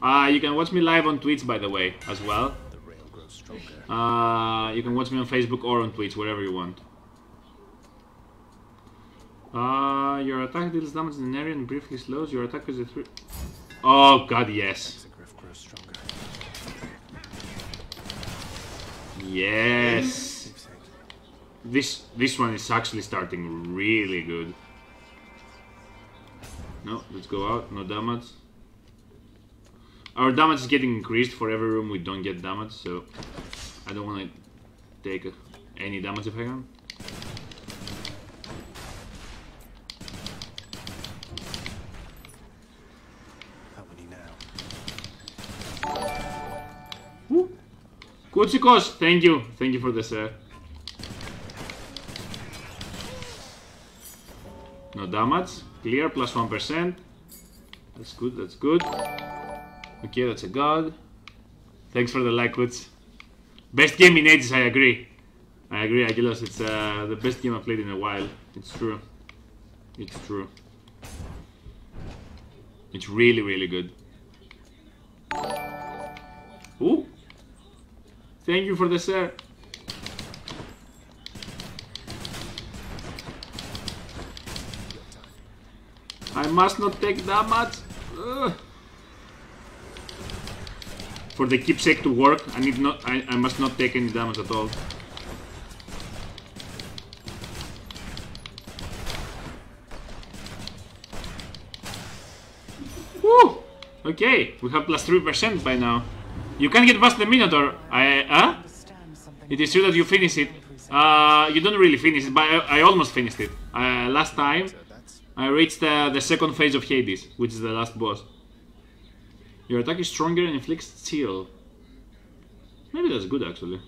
Uh, you can watch me live on Twitch, by the way, as well. The rail grows stronger. Uh, you can watch me on Facebook or on Twitch, wherever you want. Uh, your attack deals damage in an area and briefly slows. Your attack is a three. Oh god, yes. The griff grows stronger. Yes. This this one is actually starting really good. No, let's go out. No damage. Our damage is getting increased for every room we don't get damage, so I don't want to take any damage if I can. How many now? Woo. Kutsikos, thank you. Thank you for the share. No damage. Clear, plus 1. That's good, that's good. Okay, that's a god. Thanks for the like, Kuts. Best game in ages, I agree. I agree, Agilos. It's uh, the best game I've played in a while. It's true. It's true. It's really, really good. Ooh. Thank you for the sir. I must not take damage. Ugh. For the keepsake to work, I need not. I, I must not take any damage at all. Woo! Okay, we have plus three percent by now. You can get past the Minotaur. I huh? It is true that you finish it. Uh, you don't really finish it, but I, I almost finished it. Uh, last time, I reached uh, the second phase of Hades, which is the last boss. Your attack is stronger and inflicts chill. Maybe that's good, actually.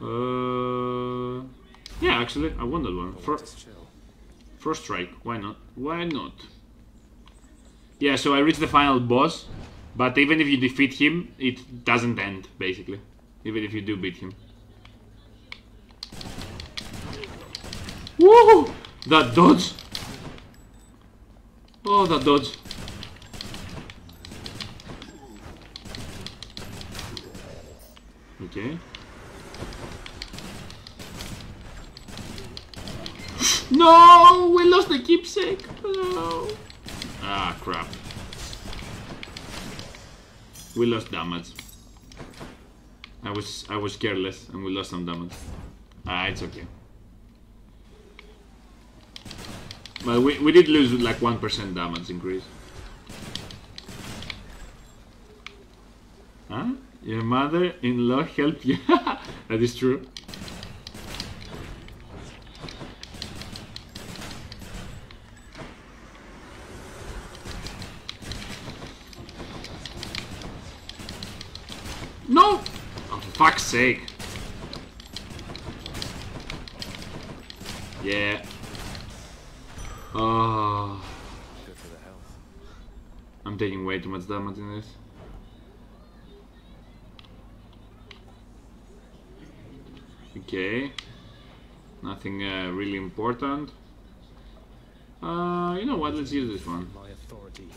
Uh, yeah, actually, I want that one. all For, just chill. First strike, why not? Why not? Yeah, so I reached the final boss, but even if you defeat him, it doesn't end, basically. Even if you do beat him. Woohoo! That dodge! Oh, that dodge. Okay. No! We lost the keepsake! No! Ah, crap. We lost damage. I was I was careless and we lost some damage. Ah, it's okay. But we, we did lose like 1% damage increase. Huh? Your mother-in-law helped you? that is true. No! Oh, for fuck's sake. Yeah. Oh, Good for the health. I'm taking way too much damage in this. Okay. Nothing uh, really important. Uh, you know what? Let's use this one. My authority.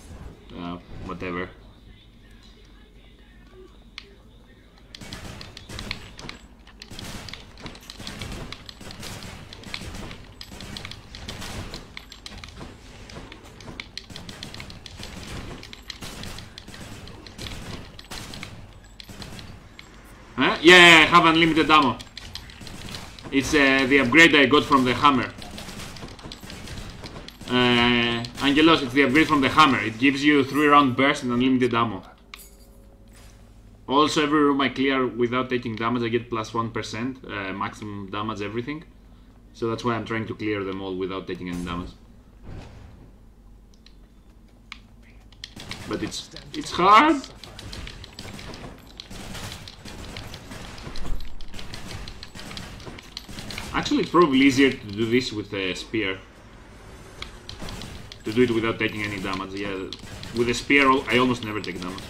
Uh, whatever. Yeah, I have unlimited ammo. It's uh, the upgrade I got from the hammer. Uh, Angelos, it's the upgrade from the hammer. It gives you 3 round burst and unlimited ammo. Also, every room I clear without taking damage, I get plus 1 uh, maximum damage, everything. So that's why I'm trying to clear them all without taking any damage. But it's it's hard. Actually, it's probably easier to do this with a spear. To do it without taking any damage, yeah. With a spear, I almost never take damage.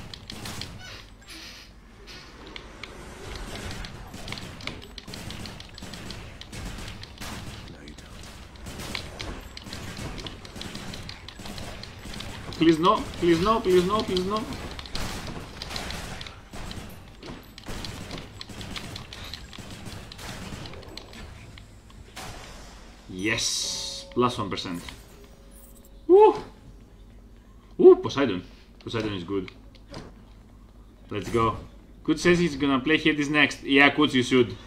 Please no, please no, please no, please no. Yes, plus one percent. Woo! Ooh, Poseidon. Poseidon is good. Let's go. Kut says he's gonna play Hades next. Yeah, Kut, you should.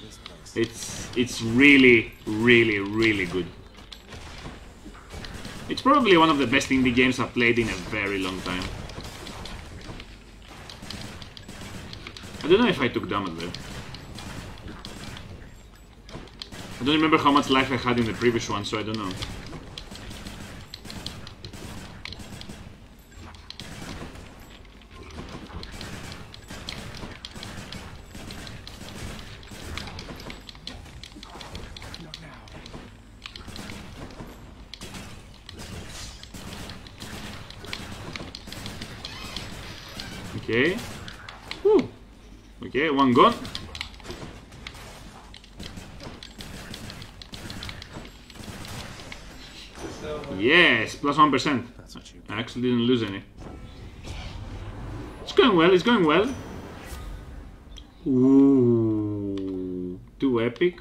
This. It's it's really, really, really good. It's probably one of the best indie games I've played in a very long time. I don't know if I took damage there. I don't remember how much life I had in the previous one, so I don't know. 1%. That's not you I actually didn't lose any. It's going well, it's going well. Ooh, too epic.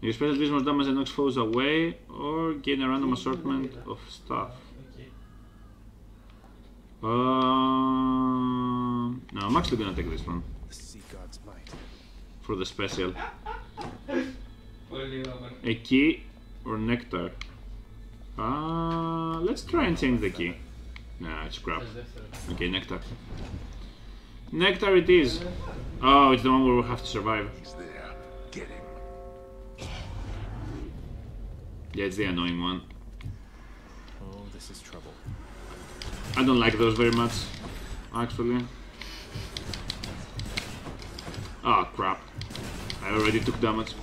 Your special vision was damage and knocks foes away, or gain a random assortment of stuff. Uh, no, I'm actually gonna take this one. For the special. A key or nectar. Uh, let's try and change the key. Nah, it's crap. Okay, nectar. Nectar it is. Oh, it's the one where we have to survive. He's there. Get him. Yeah, it's the annoying one. Oh, this is trouble. I don't like those very much, actually. Oh crap. I already took damage.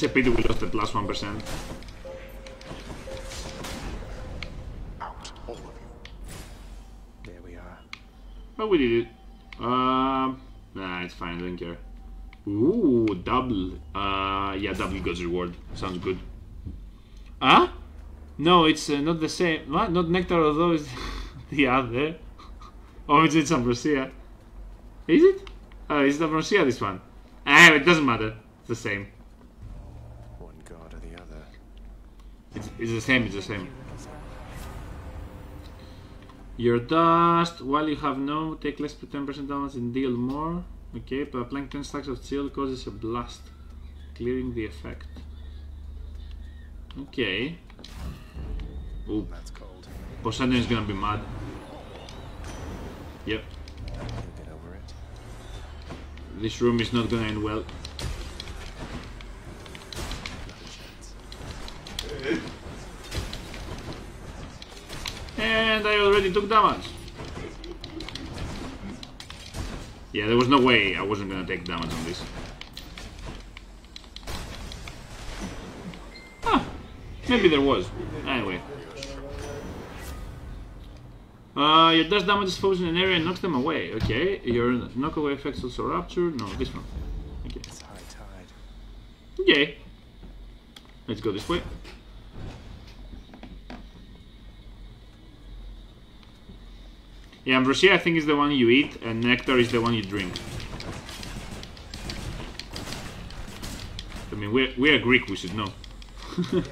It's a pity we lost the plus 1%. Out, all of you. There we are. But we did it. Uh, nah, it's fine, I don't care. Ooh, double. Uh, yeah, double God's reward. Sounds good. Huh? No, it's uh, not the same. What? Not Nectar, although it's the other. Oh, it's it's Ambrosia. Is it? Oh, it's Ambrosia, this one. Ah, it doesn't matter. It's the same. One god or the other. It's, the same, it's the same. Your dust, while you have no, take less than 10% damage and deal more. Okay, but applying 10 stacks of chill causes a blast, clearing the effect. Okay. Ooh, That's cold. Poseidon is gonna be mad. Yep, get over it. this room is not gonna end well. Not a chance. And I already took damage. Yeah, there was no way I wasn't gonna take damage on this. Ah, maybe there was. Anyway. Uh, your dust damages foes in an area and knocks them away. Okay, your knockaway effects also rupture. No, this one. Okay. It's high tide. Okay. Let's go this way. Yeah, Ambrosia I think is the one you eat, and Nectar is the one you drink. I mean, we're, we're Greek, we should know.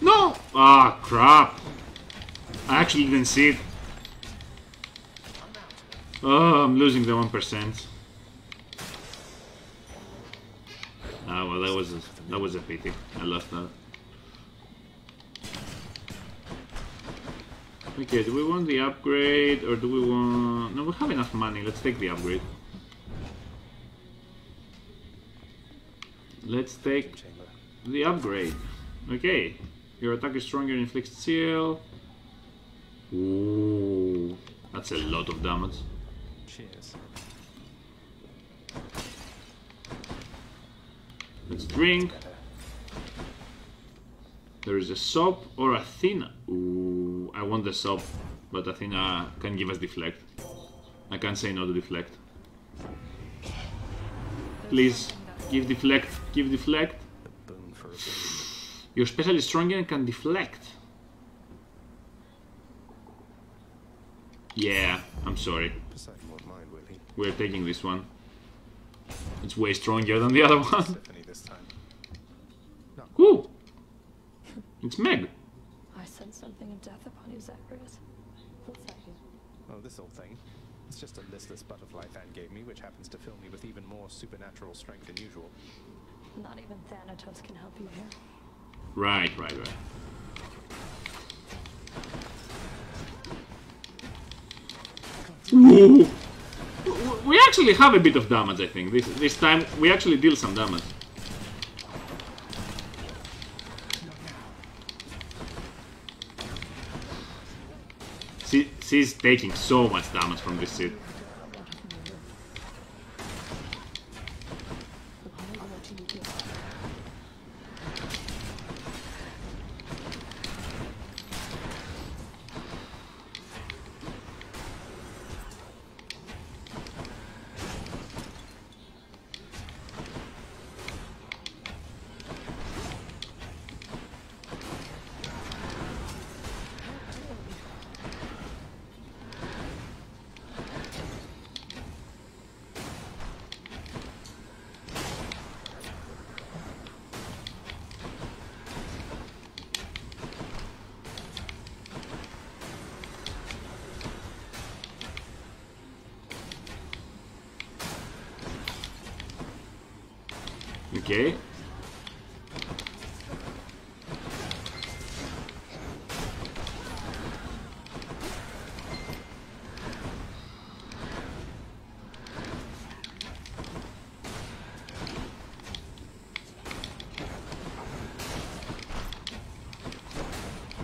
No! Ah, crap. I actually didn't see it. Oh, I'm losing the 1%. Well, that was a, that was a pity. I lost that. Okay, do we want the upgrade or do we want... No, we have enough money. Let's take the upgrade. Let's take the upgrade. Okay. Your attack is stronger and inflicts chill. Ooh. That's a lot of damage. Cheers. Let's drink. There is a soap or Athena. Ooh, I want the soap, but Athena can give us deflect. I can't say no to deflect. Please, give deflect, give deflect. A. You're especially stronger and can deflect. Yeah, I'm sorry. We're taking this one. It's way stronger than the other one. Stephanie this time. Woo! It's Meg. I sense something of death upon you, Zagreus. What's that here? Oh, this old thing. It's just a listless butterfly Than gave me, which happens to fill me with even more supernatural strength than usual. Not even Thanatos can help you here. Right, right, right. Ooh. We actually have a bit of damage, I think. This this time we actually deal some damage. She's taking so much damage from this shit.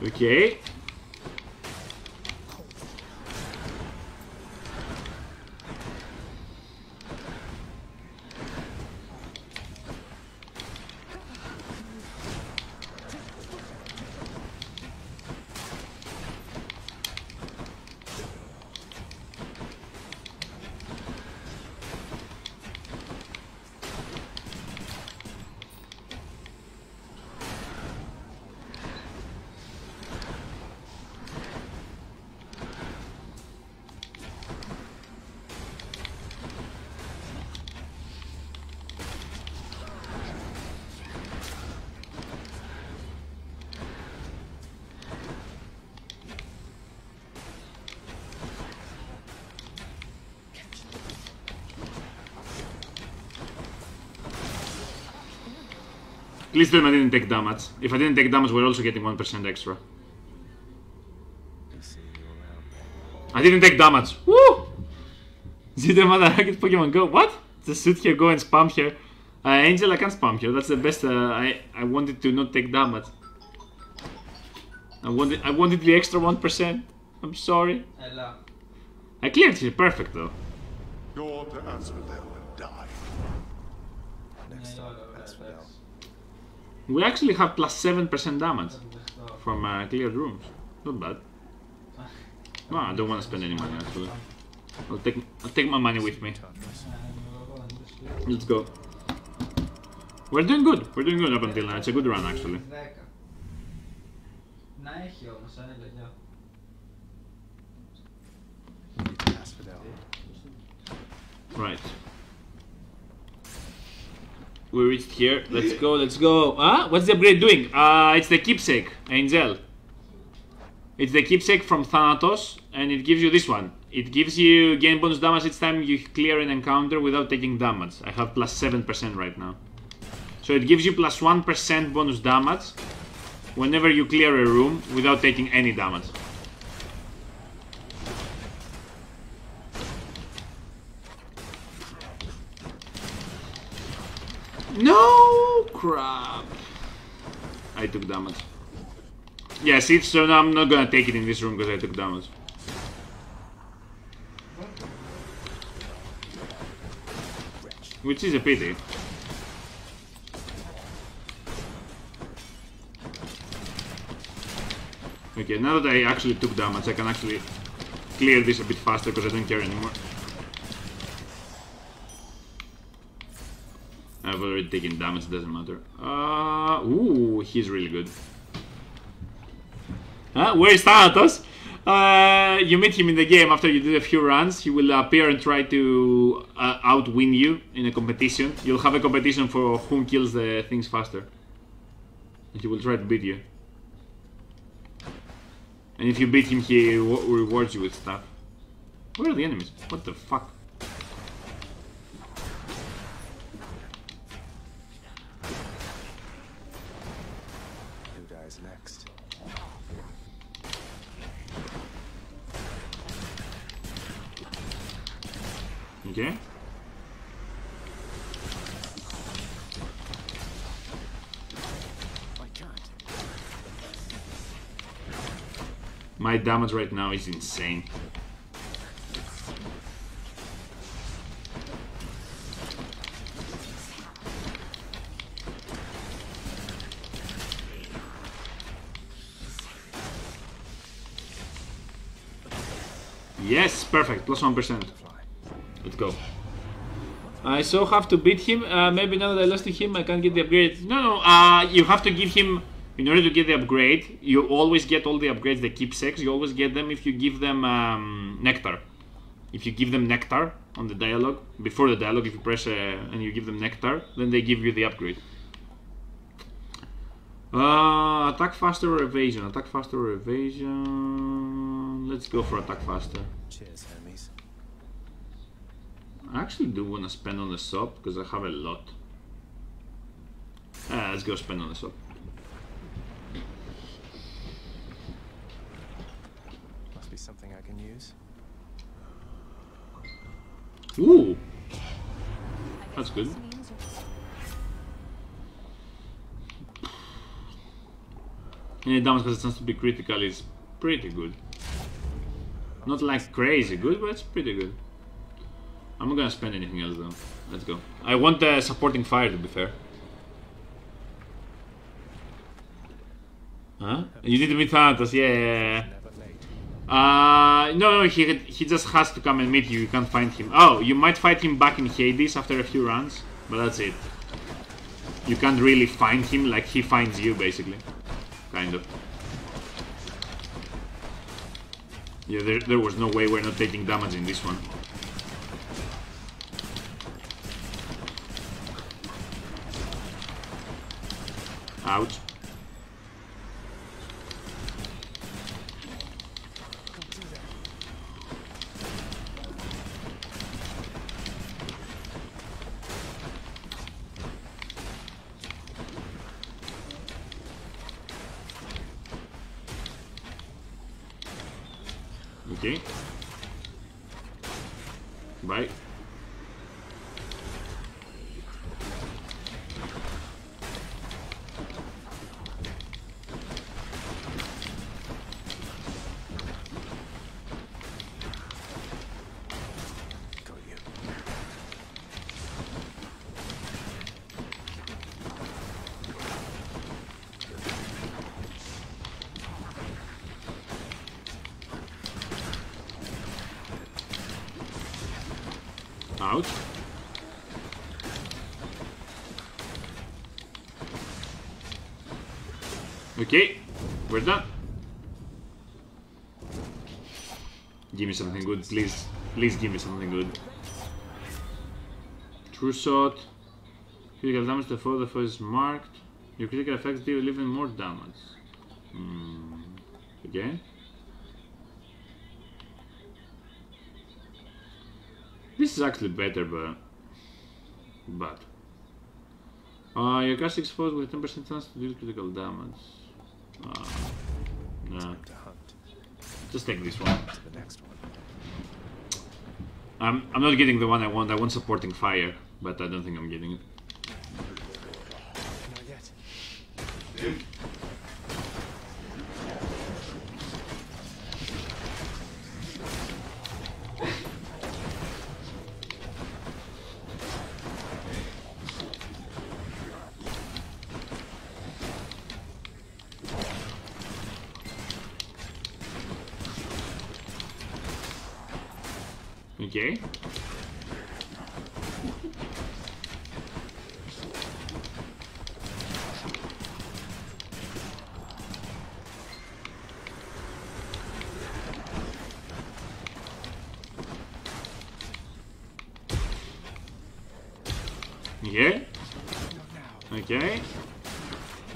Okay. least then I didn't take damage. If I didn't take damage, we're also getting 1% extra. I didn't take damage. Woo! Zidem mother Pokemon Go. What? Just sit here, go and spam here. Uh, Angel, I can't spam here. That's the best. Uh, I I wanted to not take damage. I wanted I wanted the extra one percent. I'm sorry. Hello. I cleared here. Perfect though. You're answer, Dale. We actually have plus 7% damage from uh, cleared rooms. Not bad. No, I don't want to spend any money actually. I'll take, I'll take my money with me. Let's go. We're doing good. We're doing good up until now. It's a good run actually. Right. We reached here. Let's go, let's go. Ah, what's the upgrade doing? Uh, it's the keepsake, Angel. It's the keepsake from Thanatos, and it gives you this one. It gives you gain bonus damage each time you clear an encounter without taking damage. I have plus 7% right now. So it gives you plus 1 bonus damage whenever you clear a room without taking any damage. No crap. I took damage. Yeah, see, so now I'm not gonna take it in this room because I took damage. Which is a pity. Okay, now that I actually took damage, I can actually clear this a bit faster because I don't care anymore. I've already taken damage, doesn't matter. Uh, ooh, he's really good. Huh? Where is Thanatos? Uh, you meet him in the game after you do a few runs. He will appear and try to uh, outwin you in a competition. You'll have a competition for whom kills the things faster. And he will try to beat you. And if you beat him, he rewards you with stuff. Where are the enemies? What the fuck? Damage right now is insane. Yes, perfect. Plus 1. Let's go. I so have to beat him. Uh, maybe now that I lost to him, I can't get the upgrade. No, no. Uh, you have to give him. In order to get the upgrade, you always get all the upgrades, the keepsakes. You always get them if you give them um, nectar. If you give them nectar on the dialogue, before the dialogue, if you press uh, and you give them nectar, then they give you the upgrade. Uh, attack faster or evasion? Attack faster or evasion? Let's go for attack faster. Cheers, Hermes. I actually do want to spend on the shop because I have a lot. Ah, let's go spend on the shop. Must be something I can use. Ooh, that's good. Any damage tends to be critical is pretty good. Not like crazy good, but it's pretty good. I'm not gonna spend anything else though. Let's go. I want the supporting fire to be fair. Huh? You need to meet Thanatos, yeah, yeah, yeah. Never late. Uh, no, no, he he just has to come and meet you. You can't find him. Oh, you might fight him back in Hades after a few runs, but that's it. You can't really find him like he finds you, basically. Kind of. Yeah, there, there was no way we're not taking damage in this one. Ouch. We're done. Give me something good, please. Please give me something good. True shot. Critical damage to the foe, the foe is marked. Your critical effects deal even more damage. Hmm. Okay. This is actually better, but but uh, your cast exposed with 10% chance to deal critical damage. Uh, no. Just take this one. To the next one. I'm I'm not getting the one I want. I want supporting fire, but I don't think I'm getting it. Not yet.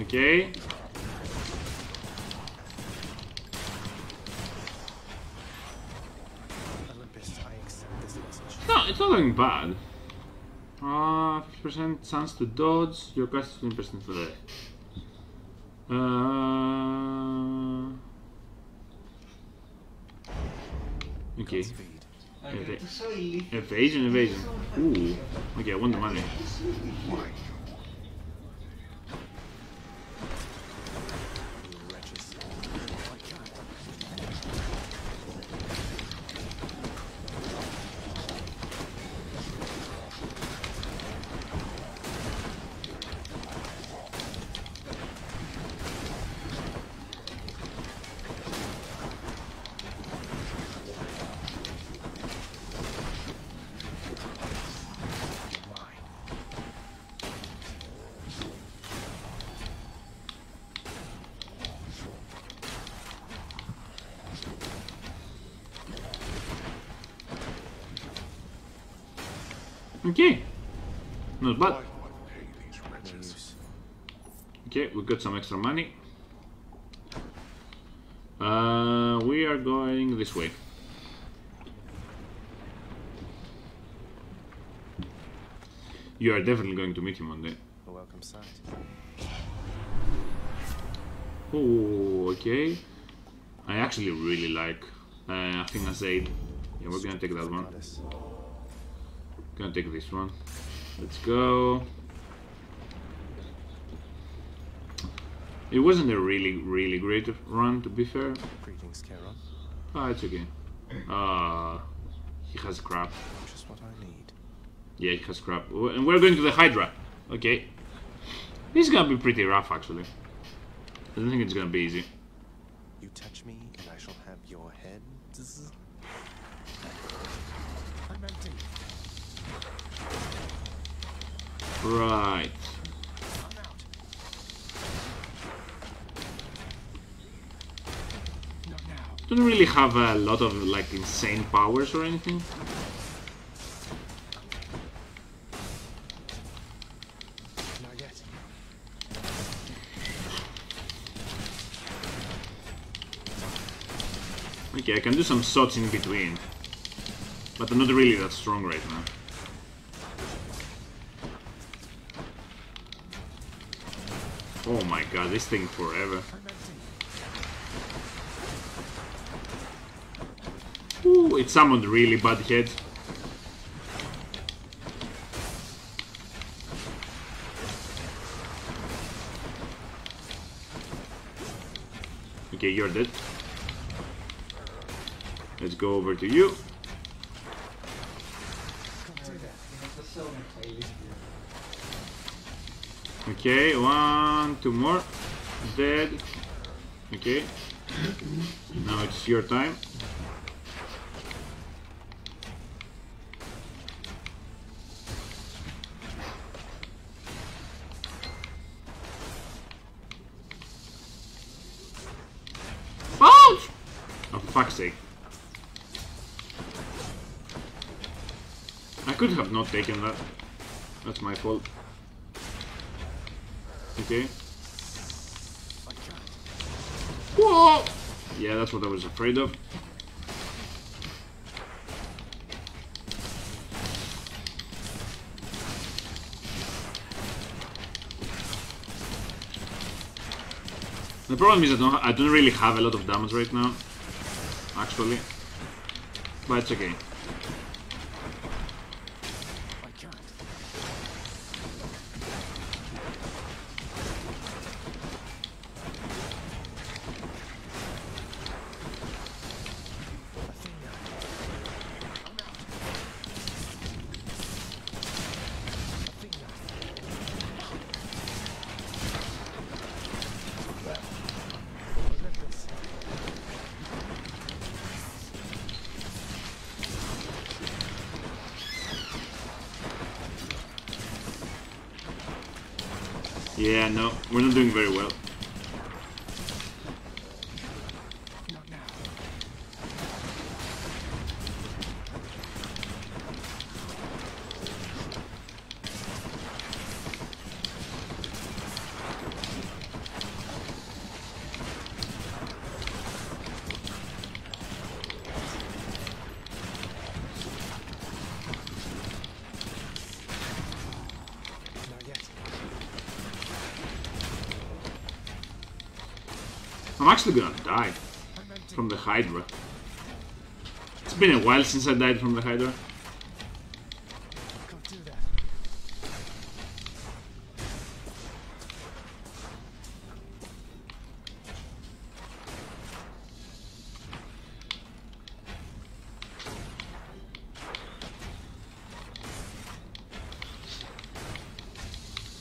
Okay. No, it's not going bad. Uh, 50% chance to dodge, your cast is 20% today. Uh, okay. Eva evasion, evasion. Ooh. Okay, I won the money. Oh extra money. Uh, we are going this way. You are definitely going to meet him one day. A welcome sight. Oh, okay. I actually really like uh, Athena's Aid. Yeah, we're gonna take that one. Gonna take this one. Let's go. It wasn't a really, really great run, to be fair. Greetings, Charon. Ah, it's okay. Ah, he has crap. Just what I need. Yeah, he has crap. And we're going to the Hydra. Okay. This is gonna be pretty rough, actually. I don't think it's gonna be easy. You touch me, and I shall have your head. Right. Don't really have a lot of like insane powers or anything. Okay, I can do some shots in between. But I'm not really that strong right now. Oh my god, this thing forever. it summoned really bad heads. Okay, you're dead. Let's go over to you. Okay, one, two more. Dead. Okay. Now it's your time. Not that. That's my fault. Okay. Whoa! Yeah, that's what I was afraid of. The problem is I don't, I don't really have a lot of damage right now, actually. But it's okay. Actually gonna die from the Hydra. It's been a while since I died from the Hydra.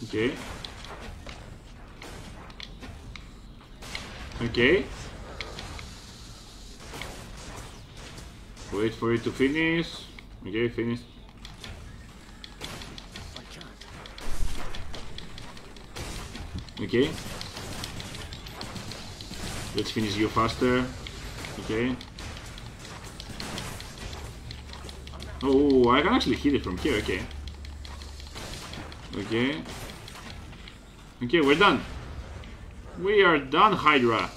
Okay. Okay. Wait for it to finish. Okay, finish. Okay. Let's finish you faster. Okay. Oh, I can actually hit it from here. Okay. Okay. Okay, we're done. We are done, Hydra.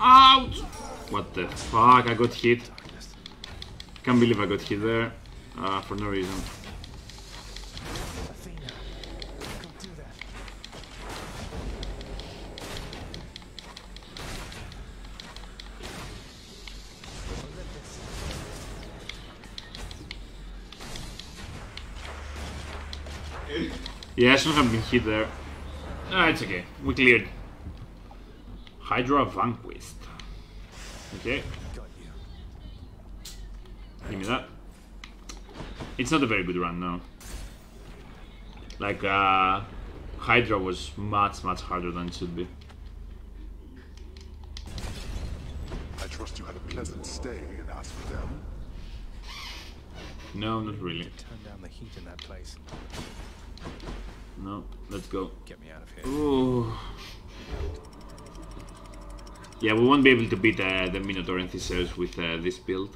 Ouch! What the fuck? I got hit. Can't believe I got hit there. Uh, for no reason. Yeah, I shouldn't have been hit there. Ah, it's okay. We cleared. Hydra vanquished. Okay, give me that. It's not a very good run, no. Like, uh, Hydra was much, much harder than it should be. I trust you had a pleasant stay in Asphodel. No, not really. Turn down the heat in that place. No, let's go. Get me out of here. Ooh. Yeah, we won't be able to beat uh, the Minotaur and Theseus with uh, this build.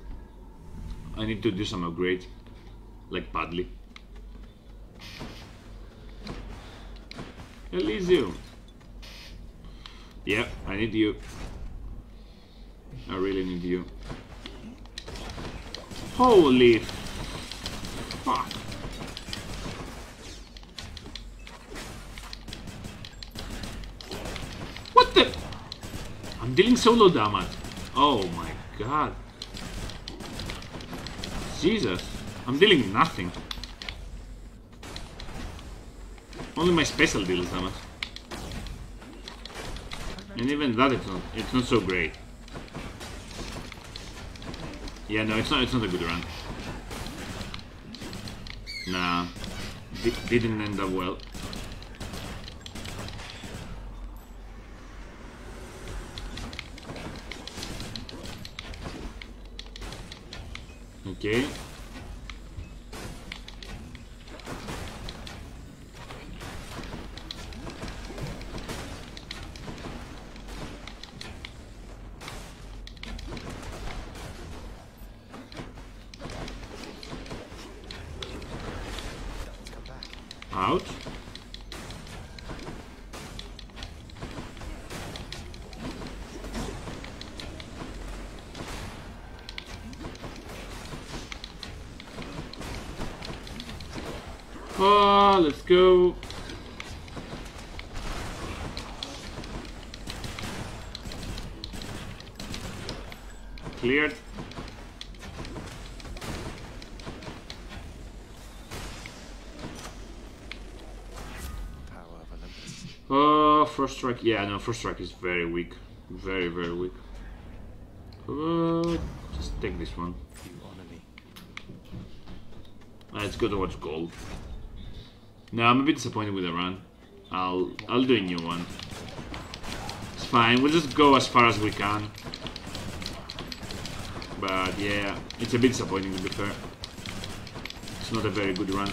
I need to do some upgrades, like badly. Elysium. Yeah, I need you. I really need you. Holy fuck. Dealing solo damage. Oh my god. Jesus. I'm dealing nothing. Only my special deals damage. And even that it's not it's not so great. Yeah, no, it's not it's not a good run. Nah. Di- didn't end up well. Okay. Let's go. Cleared. Oh, first strike. Yeah, no, first strike is very weak. Very, very weak. Uh, just take this one. Uh, Let's go towards gold. No, I'm a bit disappointed with the run. I'll I'll do a new one. It's fine. We'll just go as far as we can. But yeah, it's a bit disappointing to be fair. It's not a very good run.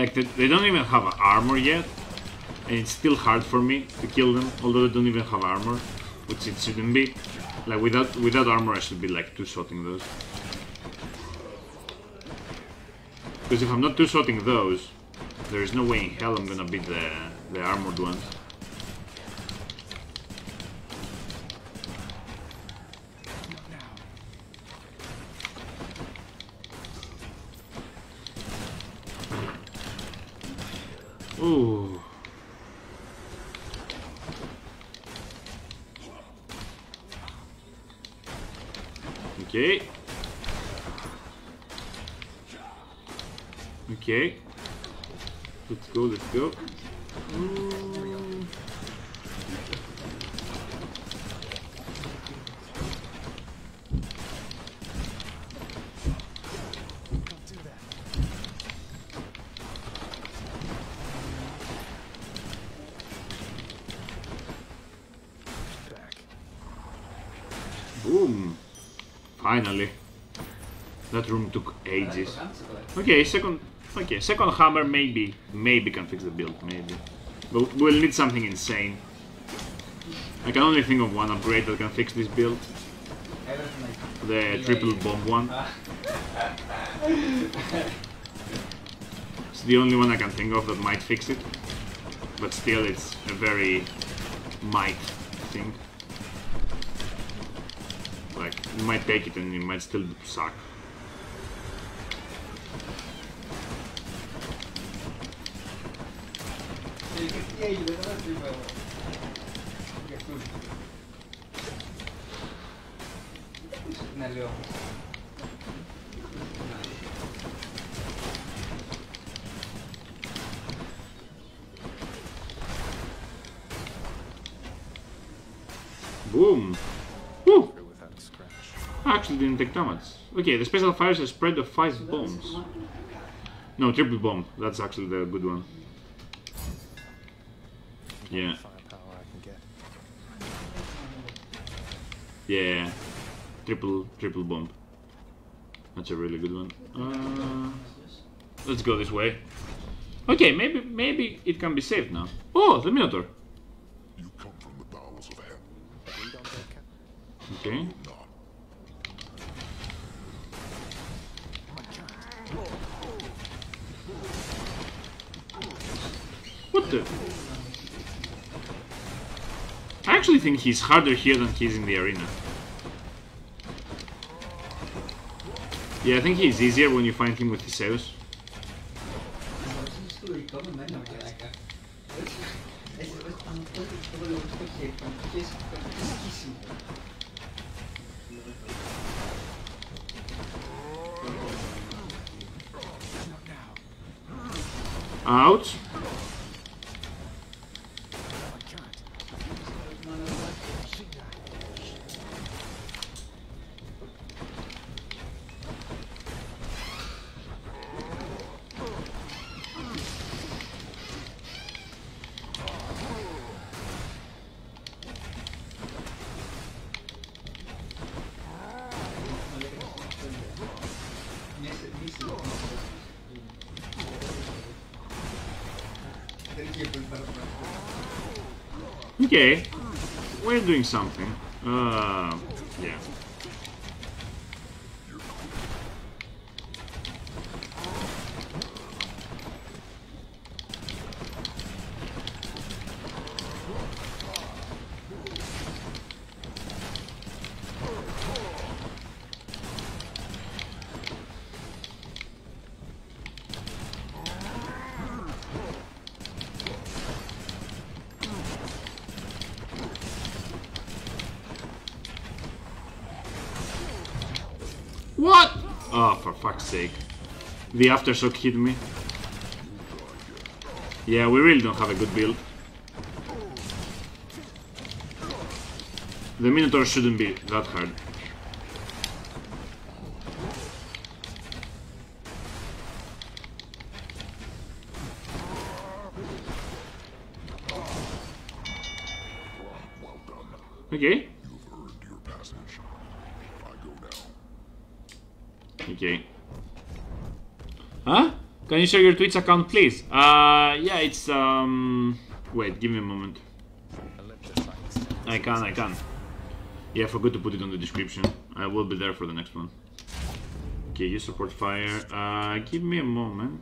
Like, they, they don't even have armor yet, and it's still hard for me to kill them, although they don't even have armor, which it shouldn't be. Like, without without armor, I should be, like, two-shotting those. Because if I'm not two-shotting those, there is no way in hell I'm gonna beat the, the armored ones. Okay. Okay. Let's go, let's go. Mm. Finally. That room took ages. Okay, second. Okay, second hammer maybe, maybe can fix the build, maybe. But we'll need something insane. I can only think of one upgrade that can fix this build. The triple bomb one. It's the only one I can think of that might fix it. But still, it's a very might thing. Might take it and it might still suck. Yeah, actually take damage. Okay, the special fires a spread of 5 bombs. No, triple bomb. That's actually the good one. Yeah, Firepower I can get. yeah. Triple, triple bomb. That's a really good one. Uh, let's go this way. Okay, maybe, maybe it can be saved now. Oh, the Minotaur. You come from the bowels of hell. Agreed on that, Captain? Okay. I actually think he's harder here than he is in the arena. Yeah, I think he's easier when you find him with Theseus. Okay. We're doing something. Fuck's sake. The aftershock hit me. Yeah, we really don't have a good build. The Minotaur shouldn't be that hard. You share your Twitch account, please? Uh, yeah, it's um. Wait, give me a moment. I can, I can. Yeah, I forgot to put it on the description. I will be there for the next one. Okay, you support fire. Uh, give me a moment.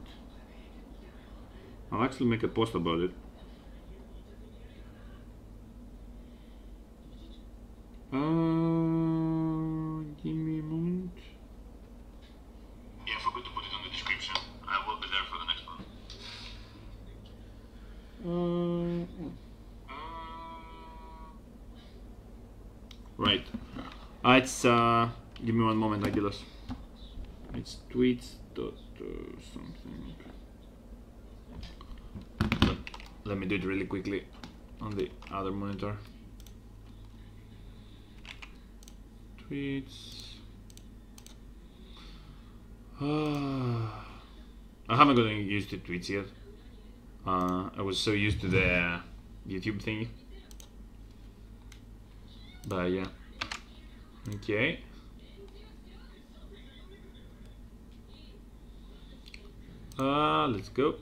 I'll actually make a post about it. Uh, give me a moment. Yeah, I forgot to put it on the description. I will be there for the next one. Uh, right. Uh, it's uh, give me one moment, Agilos. It's Twitch dot uh, something. Let, me do it really quickly on the other monitor. Twitch. Ah. I haven't gotten used to Twitch yet. Uh, I was so used to the YouTube thing. But yeah. Okay. Uh, let's go.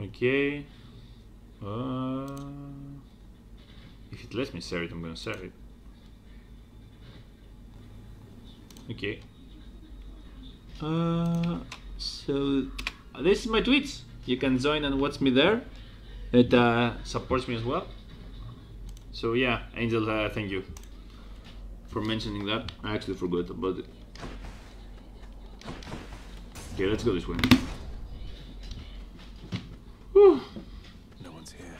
Okay. Uh, if it lets me save it, I'm gonna save it. Okay. Uh, so this is my Twitch. You can join and watch me there. It uh, supports me as well. So yeah, Angel, uh, thank you for mentioning that. I actually forgot about it. Okay, let's go this way. Whew. No one's here.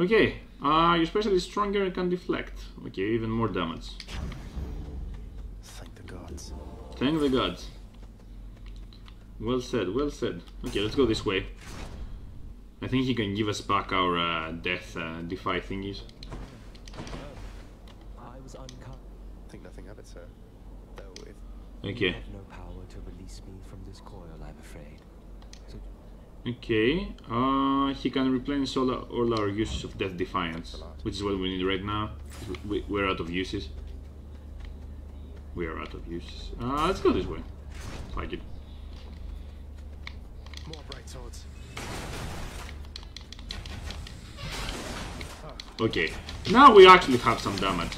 Okay, uh, your special is stronger and can deflect. Okay, even more damage. Thank the gods. Thank the gods. Well said, well said. Okay, let's go this way. I think he can give us back our uh, death uh, defy thingies. I was unkind. Think of it, sir. Though if Okay, You have no power to release me from this coil, I'm afraid. So okay. Uh, he can replenish all, our- all our uses of death defiance, Thanks a lot. which is what we need right now. We, we're out of uses. We are out of uses. Uh, let's go this way. Fuck it. more bright swords. Okay, now we actually have some damage.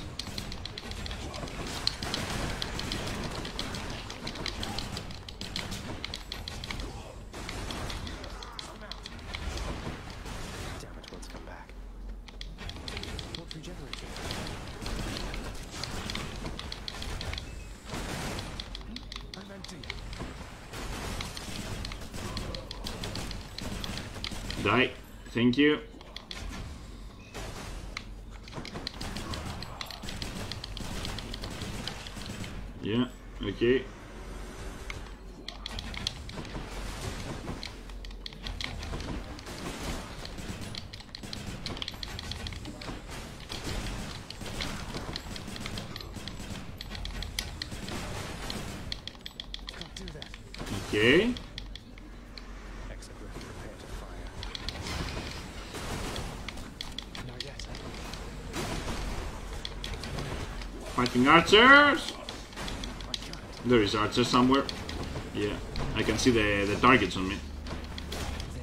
Thank you. Yeah, okay. Archers! There is archers somewhere. Yeah, I can see the, the targets on me.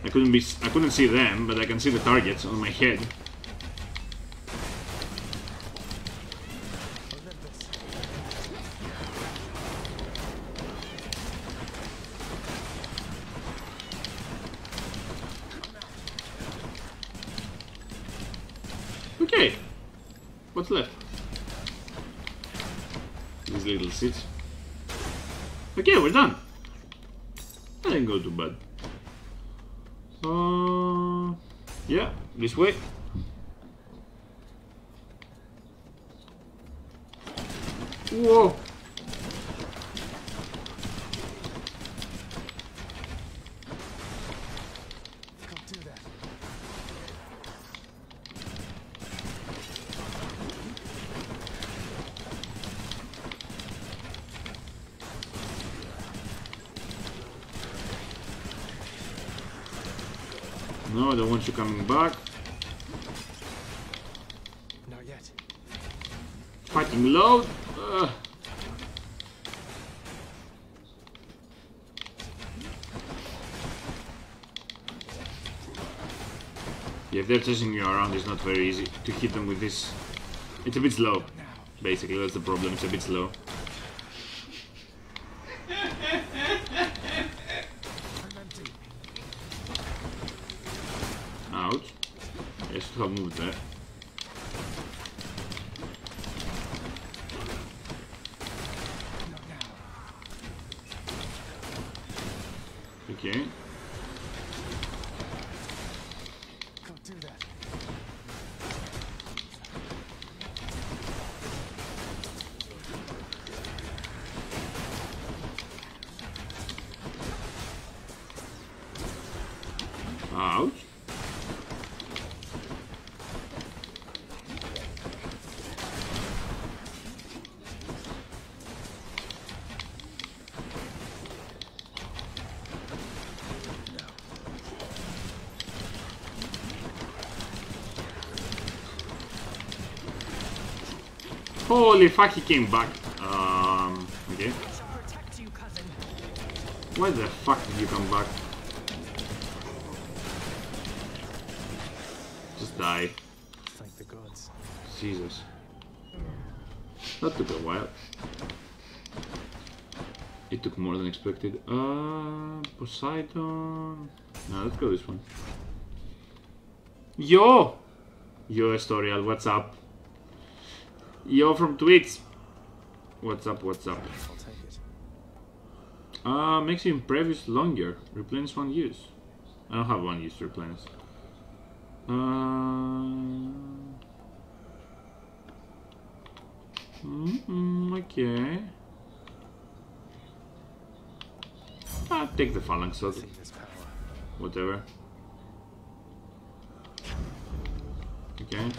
I couldn't be I couldn't see them, but I can see the targets on my head. Yeah, this way. Whoa! You coming back. Not yet. Fighting low. Ugh. Yeah, if they're chasing you around, it's not very easy to hit them with this. It's a bit slow. Basically, that's the problem. It's a bit slow. Holy fuck, he came back. Um, okay. Why the fuck did you come back? Just die. Thank the gods. Jesus. That took a while. It took more than expected. Uh, Poseidon. No, let's go this one. Yo! Yo, Estorial, what's up? Yo from Twitch. What's up, what's up? I'll take it. Uh, makes you impervious longer. Replenish one use. I don't have one use to replenish. Uh, mm, okay. Ah, take the phalanx shot. See this power. Whatever. Okay.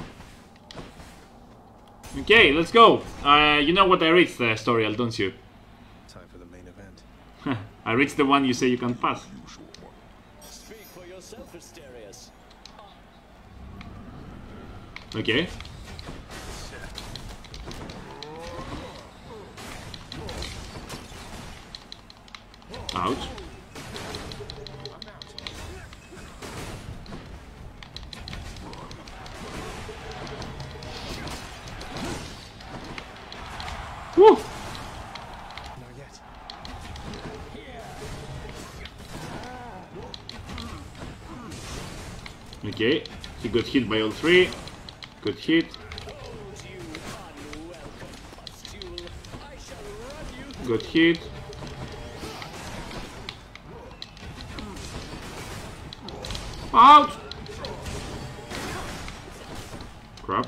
Okay, let's go. Uh, you know what I reached, uh, Storial, don't you? Time for the main event. I reached the one you say you can pass. Speak for yourself, Asterius. Okay. Ouch. He got hit by all three. Good hit. Got hit. Out! Crap.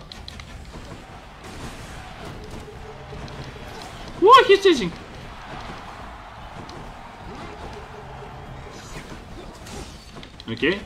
What? He's chasing. Okay.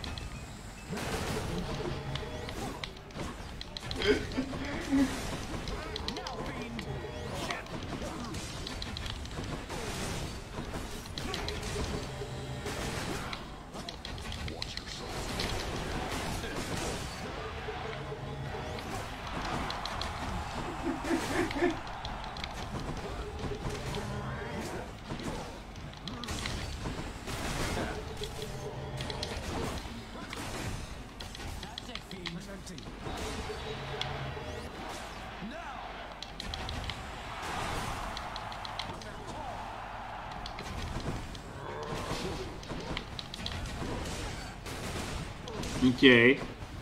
Okay.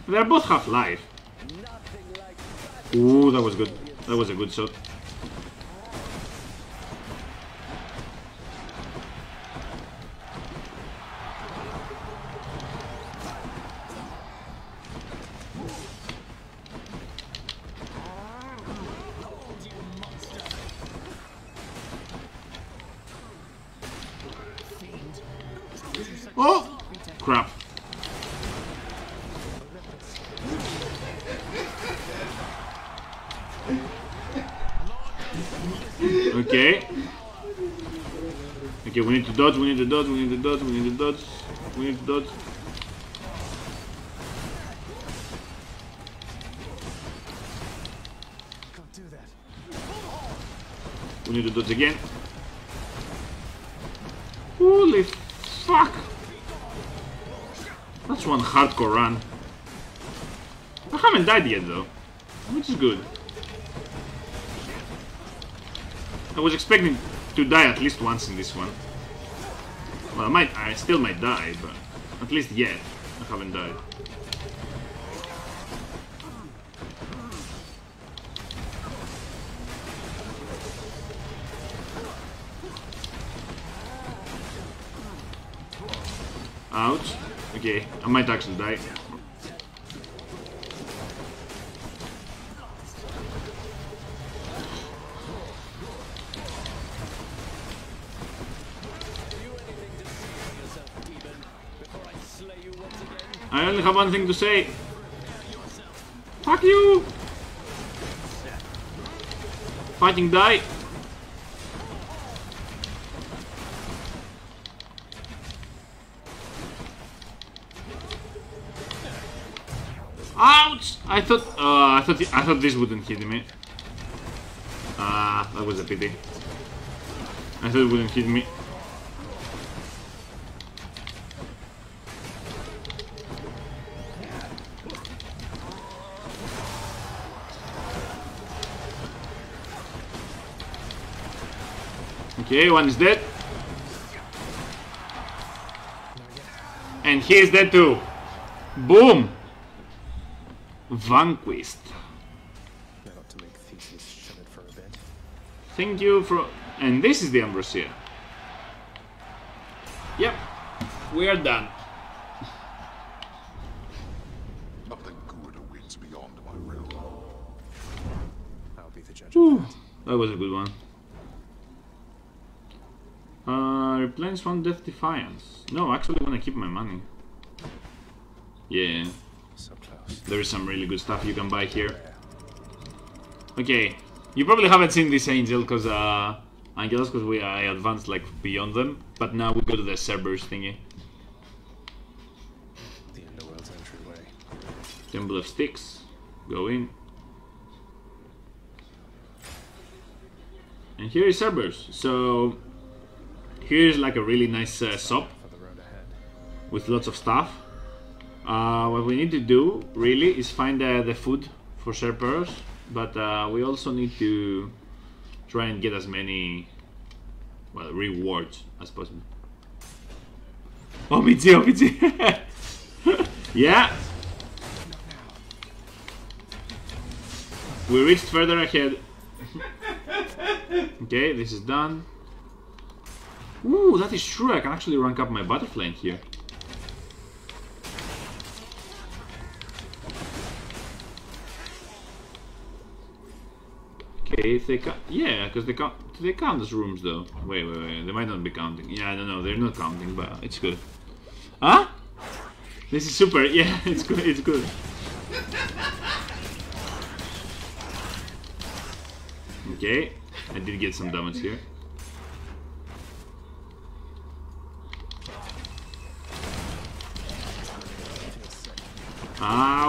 They're both half life. Ooh, that was good. That was a good shot. Okay. Okay, we need to dodge, we need to dodge, we need to dodge, we need to dodge, we need to dodge. Can't do that. We need to dodge again. Holy fuck! That's one hardcore run. I haven't died yet though, which is good. Was expecting to die at least once in this one. Well, I might, I still might die, but at least yet I haven't died. Ouch. Okay, I might actually die. Have one thing to say. Fuck you! Fighting die. Ouch! I thought, uh, I thought, I thought this wouldn't hit me. Ah, that was a pity. I thought it wouldn't hit me. Okay, one is dead. And he is dead too. Boom! Vanquished. Now got to make Theseus shun it for a bit. Thank you for... And this is the Ambrosia. Yep. We are done. Nothing good awaits beyond my realm. I'll be the judge that. that was a good one. Replenish one Death Defiance. No, actually I want to keep my money. Yeah, So close. there is some really good stuff you can buy here. Okay, you probably haven't seen this angel because uh, angels because we I advanced like beyond them, but now we go to the Cerberus thingy. The underworld's entryway. Temple of Styx. Go in. And here is Cerberus. So here's like a really nice uh, shop For the road ahead. with lots of stuff. Uh, what we need to do really is find uh, the food for Cerberus, but uh, we also need to try and get as many well rewards as possible. Oh, Michi, oh, Michi. yeah. We reached further ahead. okay, this is done. Ooh, that is true. I can actually rank up my butterfly in here. Okay, if they count, yeah, because they count, they count as rooms though? Wait, wait, wait, they might not be counting. Yeah, I don't know, they're not counting, but it's good. Huh? This is super. Yeah, it's good. It's good. Okay, I did get some damage here.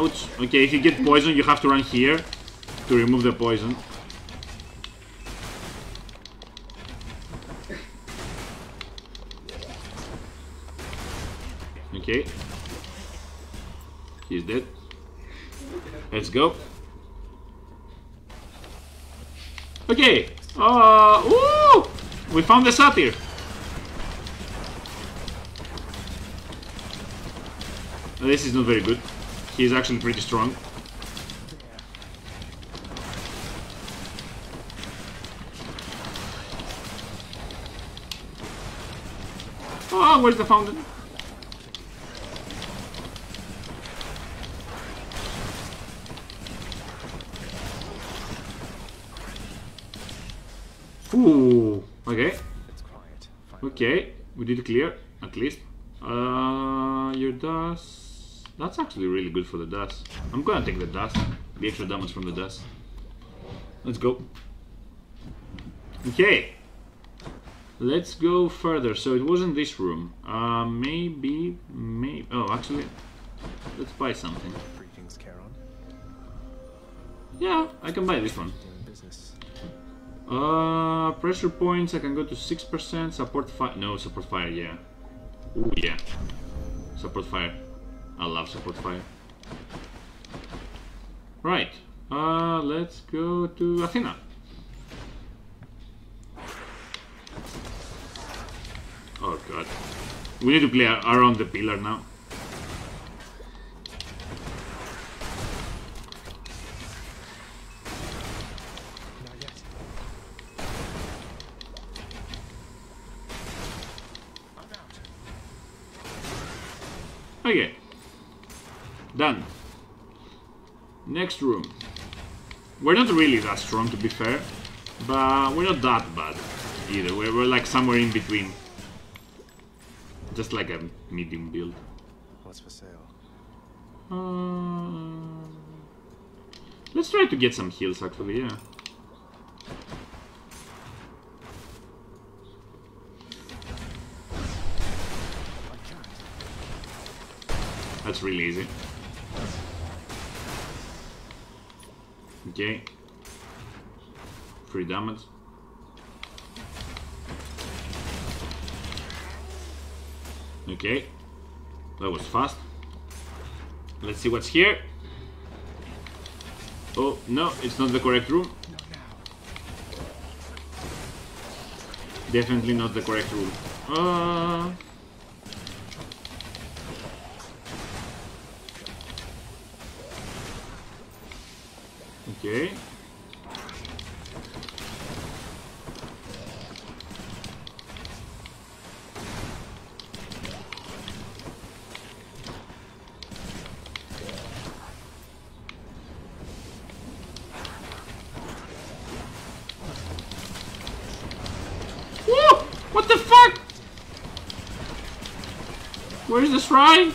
Ouch. Okay, if you get poison, you have to run here to remove the poison. Okay. He's dead. Let's go. Okay. Uh! We found the satyr. This is not very good. He's actually pretty strong. Oh, where's the fountain? Ooh, okay. It's quiet. Finally. Okay, we did clear, at least. Uh, your dust. That's actually really good for the dust. I'm gonna take the dust. The extra damage from the dust. Let's go. Okay. Let's go further. So it wasn't this room. Uh, maybe, maybe. Oh, actually, let's buy something. Yeah, I can buy this one. Uh, pressure points. I can go to six percent. Support fire. No, support fire. Yeah. Oh yeah. Support fire. I love support fire. Right. Uh, let's go to Athena. Oh god. We need to play around the pillar now. Done. Next room. We're not really that strong to be fair, but we're not that bad either. We're, we're like somewhere in between. Just like a medium build. What's for sale? Uh, let's try to get some heals actually, yeah. That's really easy. Okay. Free damage. Okay. That was fast. Let's see what's here. Oh, no, it's not the correct room. Definitely not the correct room. Uh... Okay. Woo! What the fuck? Where's the shrine?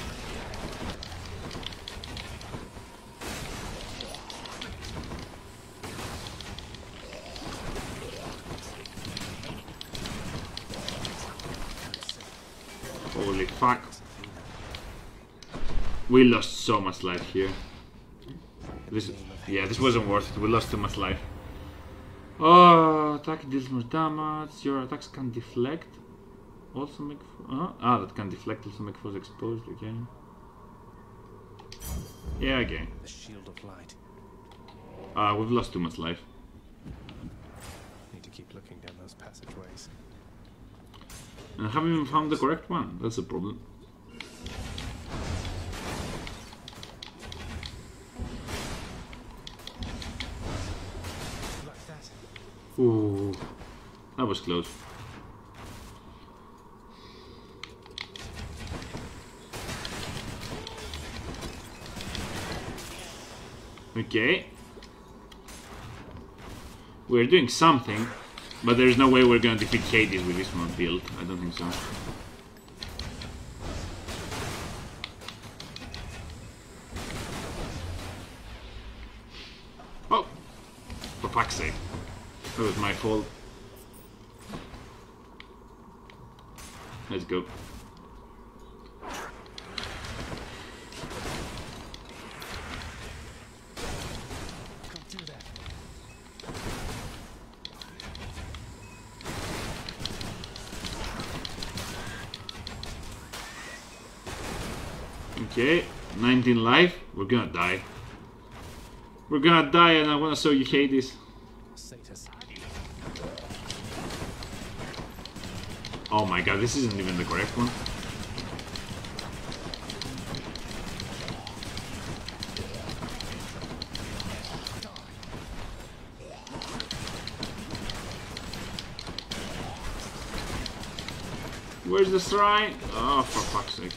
We lost so much life here. This, yeah, this wasn't worth it. We lost too much life. Oh, attack deals more damage. Your attacks can deflect. Also make. Uh, ah, that can deflect. Also make foes exposed. again. Yeah, again. The shield of light. Uh, we've lost too much life. Need to keep looking down those passageways. And I haven't even found the correct one. That's a problem. Ooh, that was close. Okay. We're doing something, but there's no way we're gonna defeat Hades with this one build. I don't think so. That was my fault. Let's go. Okay, 19 life. We're gonna die. We're gonna die and I wanna show you Hades. Oh my god, this isn't even the correct one. Where's the shrine? Oh, for fuck's sake.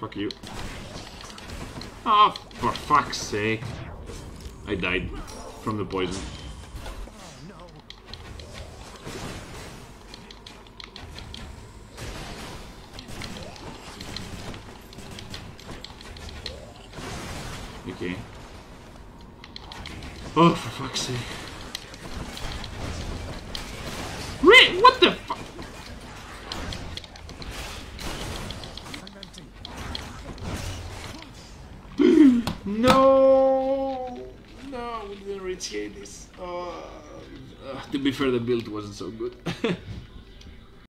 Fuck you. Oh, For fuck's sake. I died from the poison.